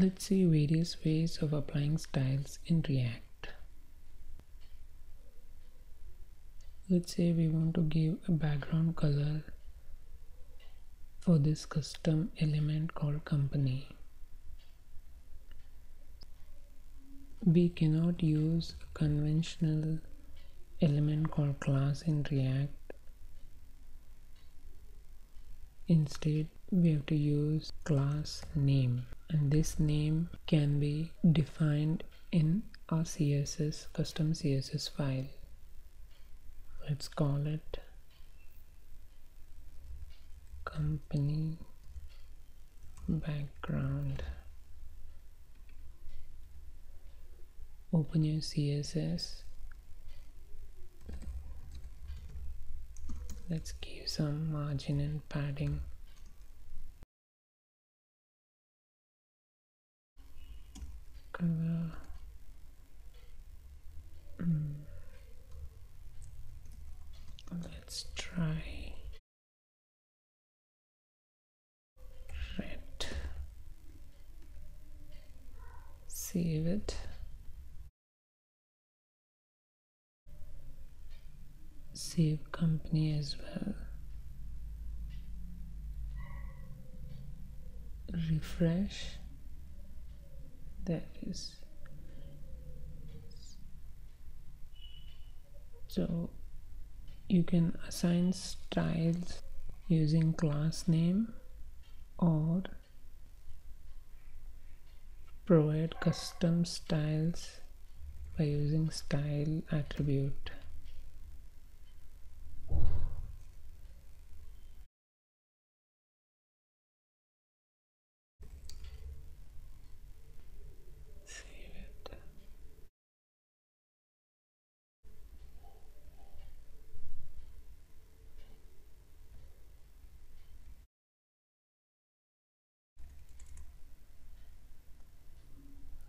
Let's see various ways of applying styles in React. Let's say we want to give a background color for this custom element called company. We cannot use a conventional element called class in React. Instead, we have to use class name and this name can be defined in our css custom css file. Let's call it company background. Open your css let's give some margin and padding mm. let's try red. Save it. Save company as well. Refresh that is so you can assign styles using class name or provide custom styles by using style attribute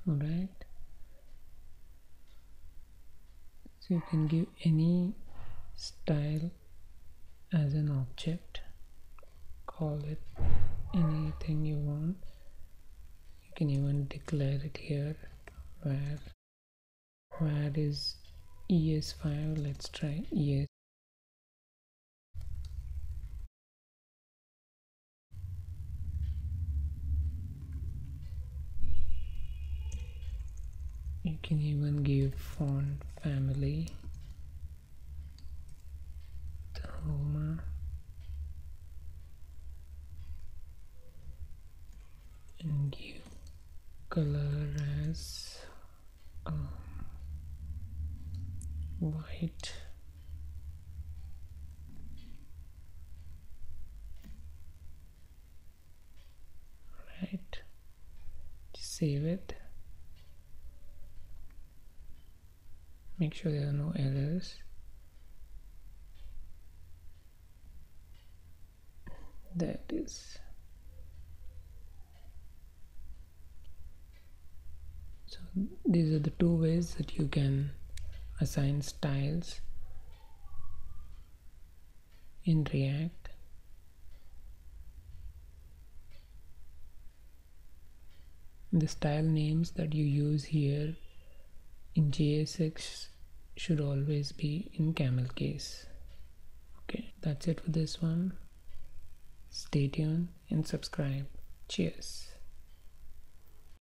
alright. So you can give any style as an object. Call it anything you want. You can even declare it here. Where? Where is es file? Let's try es can even give font family? Tahoma and give color as um, white. Right. Save it make sure there are no errors that is. So these are the two ways that you can assign styles in react. The style names that you use here in JSX should always be in camel case. Okay, that's it for this one. Stay tuned and subscribe. Cheers.